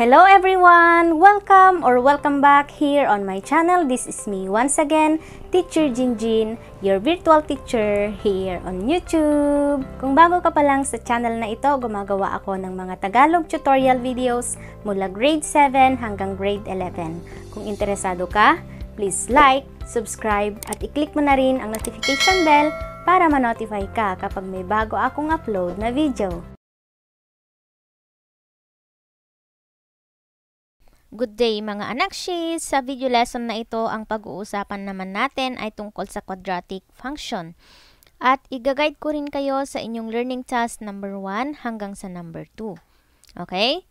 Hello everyone! Welcome or welcome back here on my channel. This is me once again, Teacher Jinjin, your virtual teacher here on YouTube. Kung bago ka pa lang sa channel na ito, gumagawa ako ng mga Tagalog tutorial videos mula grade 7 hanggang grade 11. Kung interesado ka, please like, subscribe at i-click mo na rin ang notification bell para ma-notify ka kapag may bago akong upload na video. Good day mga anak shis! Sa video lesson na ito, ang pag-uusapan naman natin ay tungkol sa quadratic function. At i-guide ko rin kayo sa inyong learning task number 1 hanggang sa number 2. Okay?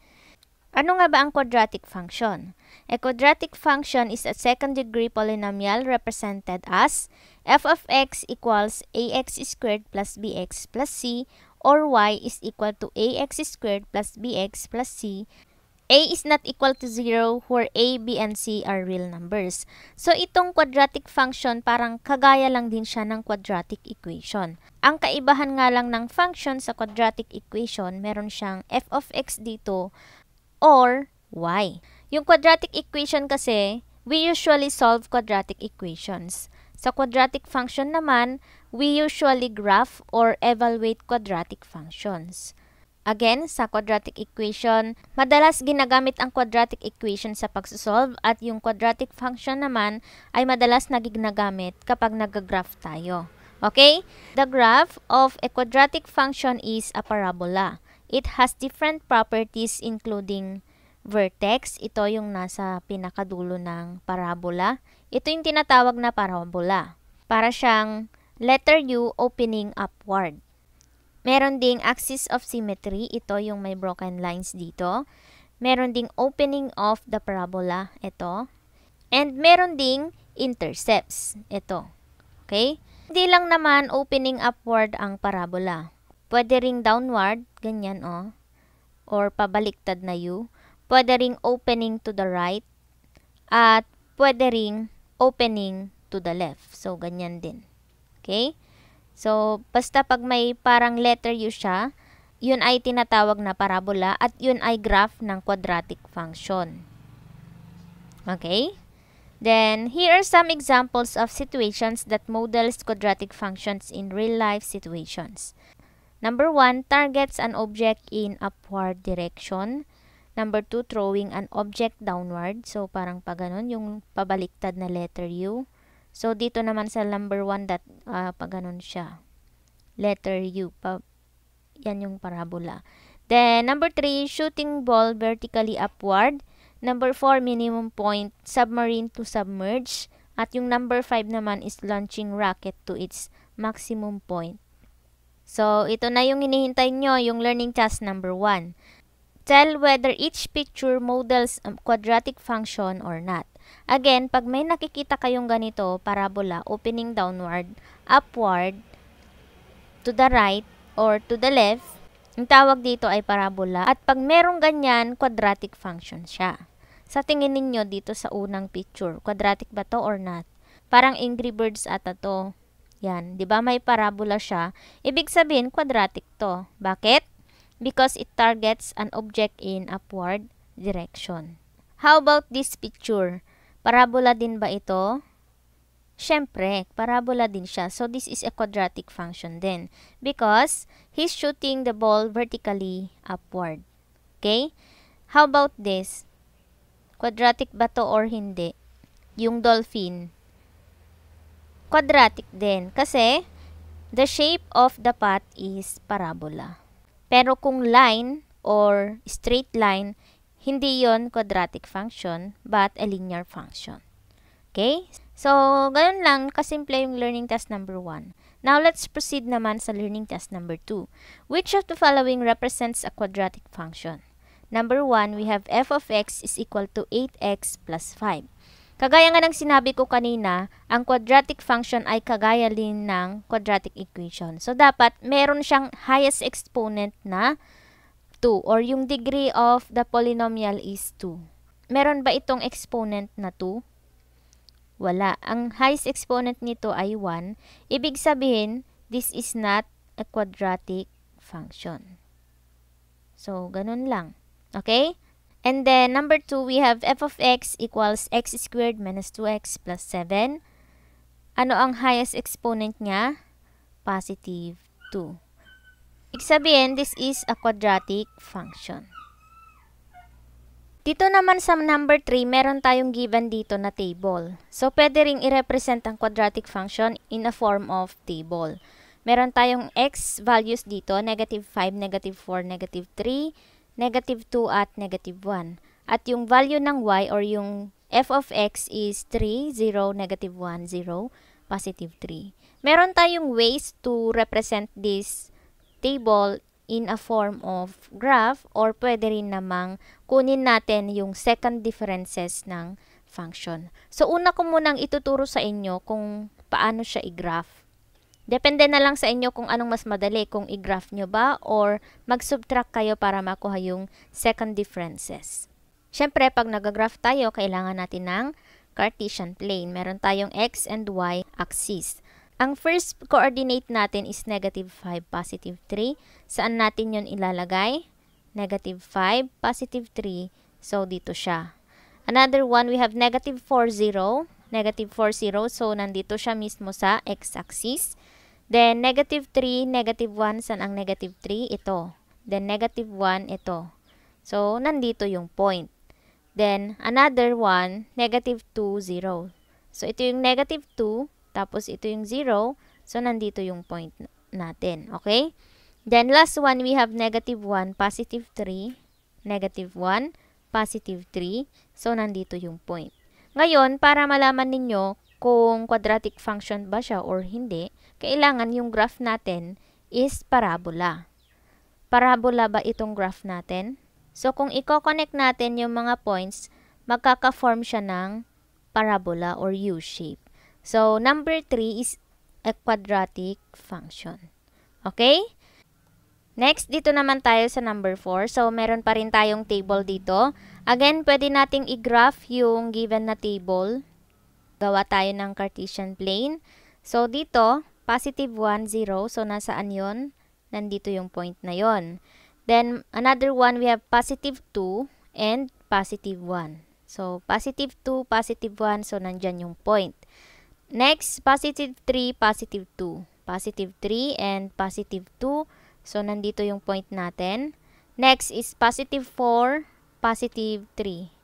Ano nga ba ang quadratic function? A quadratic function is a second degree polynomial represented as f of x equals ax squared plus bx plus c or y is equal to ax squared plus bx plus c A is not equal to 0 where A, B, and C are real numbers. So, itong quadratic function parang kagaya lang din siya ng quadratic equation. Ang kaibahan nga lang ng function sa quadratic equation, meron siyang f of x dito or y. Yung quadratic equation kasi, we usually solve quadratic equations. Sa quadratic function naman, we usually graph or evaluate quadratic functions. Again, sa quadratic equation, madalas ginagamit ang quadratic equation sa pagsosolve at yung quadratic function naman ay madalas nagignagamit kapag nag-graph tayo. Okay? The graph of a quadratic function is a parabola. It has different properties including vertex. Ito yung nasa pinakadulo ng parabola. Ito yung tinatawag na parabola. Para siyang letter U opening upward. Meron ding axis of symmetry. Ito yung may broken lines dito. Meron ding opening of the parabola. Ito. And meron ding intercepts. Ito. Okay? Hindi lang naman opening upward ang parabola. Pwede ring downward. Ganyan, oh. Or pabaliktad na U. Pwede ring opening to the right. At pwede ring opening to the left. So, ganyan din. Okay? So, basta pag may parang letter U siya, yun ay tinatawag na parabola at yun ay graph ng quadratic function. Okay? Then, here are some examples of situations that models quadratic functions in real-life situations. Number 1, targets an object in upward direction. Number 2, throwing an object downward. So, parang pa ganun, yung pabaliktad na letter U. So, dito naman sa number 1, that, uh, pag ganun siya. Letter U. Pa, yan yung parabola. Then, number 3, shooting ball vertically upward. Number 4, minimum point, submarine to submerge. At yung number 5 naman is launching rocket to its maximum point. So, ito na yung hinihintay nyo, yung learning task number 1. Tell whether each picture models a quadratic function or not. Again, pag may nakikita kayong ganito, parabola, opening downward, upward, to the right, or to the left, ang tawag dito ay parabola. At pag merong ganyan, quadratic function siya. Sa tingin ninyo dito sa unang picture, quadratic ba to or not? Parang Angry Birds ata to. Yan, 'di ba may parabola siya? Ibig sabihin quadratic to. Bakit? because it targets an object in upward direction. How about this picture? Parabola din ba ito? Siyempre, parabola din siya. So, this is a quadratic function din. Because, he's shooting the ball vertically upward. Okay? How about this? Quadratic ba to or hindi? Yung dolphin. Quadratic din. Kasi, the shape of the path is parabola. Pero kung line or straight line, hindi yon quadratic function, but a linear function. Okay? So, ganun lang, kasimple yung learning test number 1. Now, let's proceed naman sa learning test number 2. Which of the following represents a quadratic function? Number 1, we have f of x is equal to 8x plus 5. Kagaya nga ng sinabi ko kanina, ang quadratic function ay kagaya din ng quadratic equation. So, dapat meron siyang highest exponent na 2 or yung degree of the polynomial is 2. Meron ba itong exponent na 2? Wala. Ang highest exponent nito ay 1. Ibig sabihin, this is not a quadratic function. So, ganun lang. Okay? And then, number 2, we have f of x equals x squared minus 2x plus 7. Ano ang highest exponent niya? Positive 2. Ibig sabihin, this is a quadratic function. Dito naman sa number 3, meron tayong given dito na table. So, pwede ring i-represent ang quadratic function in a form of table. Meron tayong x values dito, negative 5, negative 4, negative 3, negative 2 at negative 1. At yung value ng y or yung f of x is 3, 0, negative 1, 0, positive 3. Meron tayong ways to represent this table in a form of graph or pwede rin namang kunin natin yung second differences ng function. So, una ko munang ituturo sa inyo kung paano siya i-graph. Depende na lang sa inyo kung anong mas madali, kung i-graph nyo ba or mag-subtract kayo para makuha yung second differences. Siyempre, pag nag-graph tayo, kailangan natin ng Cartesian plane. Meron tayong x and y axis. Ang first coordinate natin is negative 5, positive 3. Saan natin yon ilalagay? Negative 5, positive 3. So, dito siya. Another one, we have negative 4, 0. Negative 4, 0. So, nandito siya mismo sa x-axis. Then, negative 3, negative 1, saan ang negative 3? Ito. Then, negative 1, ito. So, nandito yung point. Then, another one, negative 2, 0. So, ito yung negative 2, tapos ito yung 0. So, nandito yung point natin. Okay? Then, last one, we have negative 1, positive 3, negative 1, positive 3. So, nandito yung point. Ngayon, para malaman ninyo kung quadratic function ba siya or hindi, kailangan yung graph natin is parabola. Parabola ba itong graph natin? So, kung i-connect natin yung mga points, magkaka-form siya ng parabola or U-shape. So, number 3 is a quadratic function. Okay? Next, dito naman tayo sa number 4. So, meron pa rin tayong table dito. Again, pwede nating i-graph yung given na table gawa tayo ng Cartesian plane. So, dito, positive 1, 0. So, nasaan yon? Nandito yung point na yon. Then, another one, we have positive 2 and positive 1. So, positive 2, positive 1. So, nandyan yung point. Next, positive 3, positive 2. Positive 3 and positive 2. So, nandito yung point natin. Next is positive 4, positive 3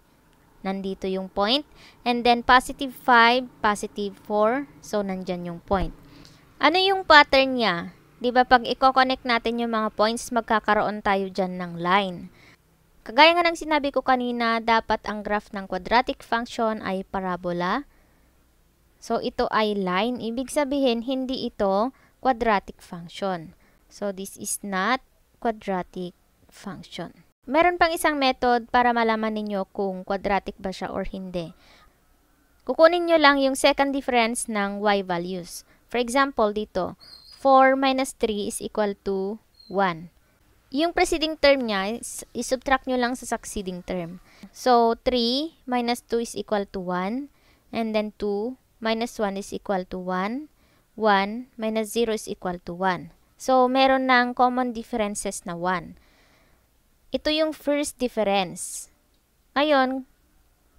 nandito yung point. And then, positive 5, positive 4. So, nandyan yung point. Ano yung pattern niya? Di ba pag i-connect natin yung mga points, magkakaroon tayo dyan ng line. Kagaya nga ng sinabi ko kanina, dapat ang graph ng quadratic function ay parabola. So, ito ay line. Ibig sabihin, hindi ito quadratic function. So, this is not quadratic function. Meron pang isang method para malaman ninyo kung quadratic ba siya or hindi. Kukunin nyo lang yung second difference ng y values. For example, dito, 4 minus 3 is equal to 1. Yung preceding term niya, isubtract nyo lang sa succeeding term. So, 3 minus 2 is equal to 1. And then 2 minus 1 is equal to 1. 1 minus 0 is equal to 1. So, meron ng common differences na 1. Ito yung first difference. Ngayon,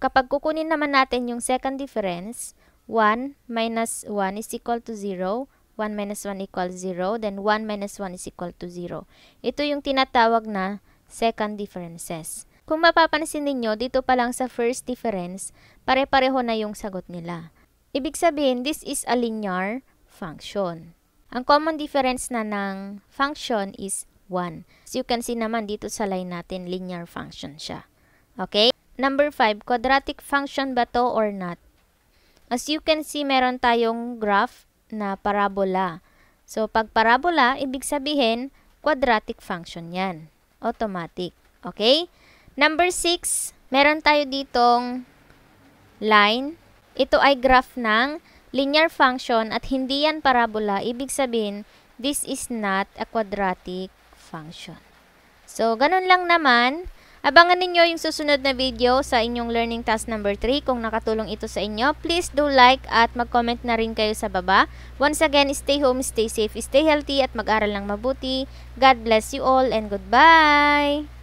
kapag kukunin naman natin yung second difference, 1 minus 1 is equal to 0, 1 minus 1 equals 0, then 1 minus 1 is equal to 0. Ito yung tinatawag na second differences. Kung mapapansin ninyo, dito pa lang sa first difference, pare-pareho na yung sagot nila. Ibig sabihin, this is a linear function. Ang common difference na ng function is 1. So, you can see naman dito sa line natin, linear function siya. Okay? Number 5, quadratic function ba to or not? As you can see, meron tayong graph na parabola. So, pag parabola, ibig sabihin, quadratic function yan. Automatic. Okay? Number 6, meron tayo ditong line. Ito ay graph ng linear function at hindi yan parabola. Ibig sabihin, this is not a quadratic function. So, ganun lang naman. Abangan ninyo yung susunod na video sa inyong learning task number 3. Kung nakatulong ito sa inyo, please do like at mag-comment na rin kayo sa baba. Once again, stay home, stay safe, stay healthy at mag-aral ng mabuti. God bless you all and goodbye!